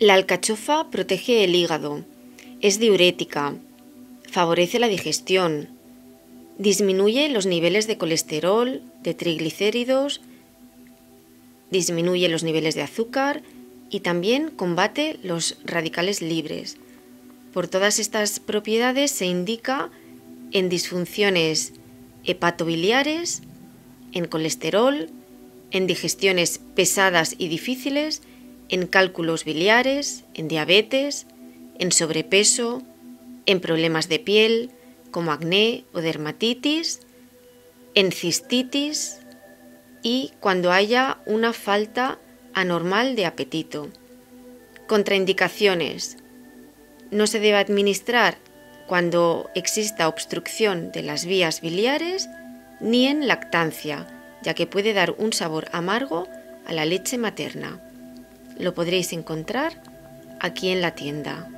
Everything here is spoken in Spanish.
La alcachofa protege el hígado, es diurética, favorece la digestión, disminuye los niveles de colesterol, de triglicéridos, disminuye los niveles de azúcar y también combate los radicales libres. Por todas estas propiedades se indica en disfunciones hepatobiliares, en colesterol, en digestiones pesadas y difíciles, en cálculos biliares, en diabetes, en sobrepeso, en problemas de piel como acné o dermatitis, en cistitis y cuando haya una falta anormal de apetito. Contraindicaciones. No se debe administrar cuando exista obstrucción de las vías biliares ni en lactancia, ya que puede dar un sabor amargo a la leche materna. Lo podréis encontrar aquí en la tienda.